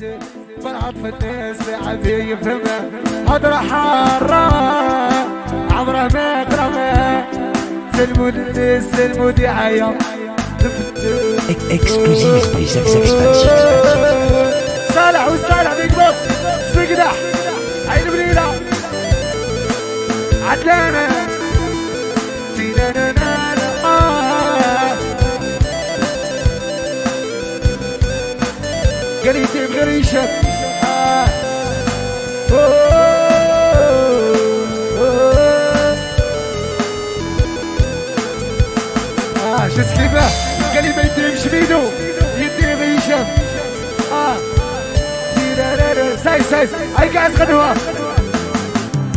بالعطف الناس عبي يفهمه هدرة حارة. عمره ما كرمه سلموا للناس سلموا دعاية صالح وصالح بيك بوس سقدح عين بليلة عدلانة. بغريشة آه. شو سكيبه قال لي ما يديمش بيدو. يدي غيشة آه. تيرارارا. ساي ساي هاي قاعد غدوة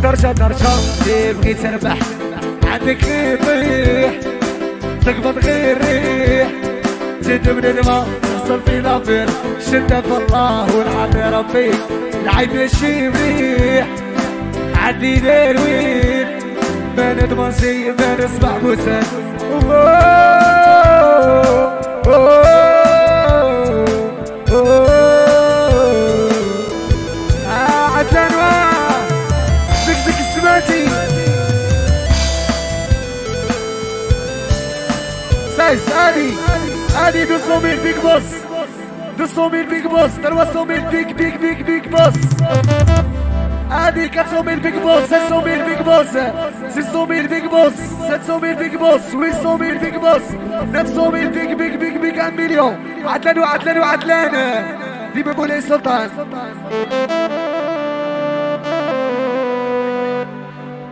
درجة درجة. تبغي تربح عندك غير طيح تقبض غير ريح. زيد من الماء وصل في لافير شدة الله والعافية ربي. العين ماشي مليح عدي وين ما نضمن شي ما نسمع بوسان 6 ادي ادي 200 ميل بيج بوس 200 ميل بيج بوس 300 ميل بيج بيج بيج بيج بوس ادي 400 ميل بيج بوس 500 ميل بيج بوس 600 ميل بيج بوس 700 ميل بيج بوس 800 ميل بيج بوس 900 ميل بيج بيج بيج بيج 1 مليون عدلان وعدلان وعدلان دي بقول سلطان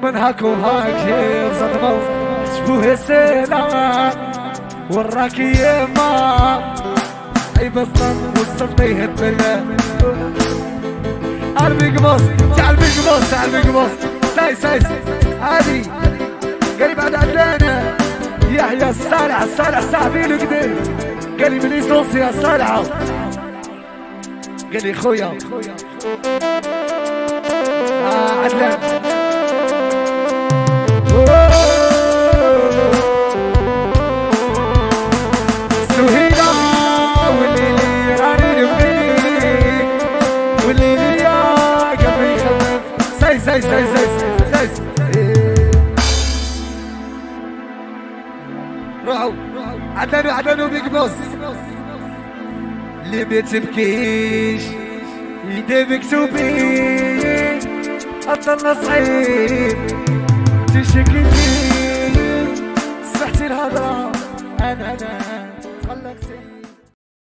من هاكو هاك شبوه السلام وراك يما أي بسطن وصلتي الدنيا. البيج بوس تعال بوس تعال بوس. ساي ساي هادي. قريب عند عدلانة يحيى الصالح الصالح صاحبي له كده قال لي من يصوص يا صالحة قال لي خويا. آه عدلان ساي ساي ساي روحوا عدنوا عدنوا بيج بوس. اللي ما تبكيش يدي مكتوبين أطلنا صعيب تشكي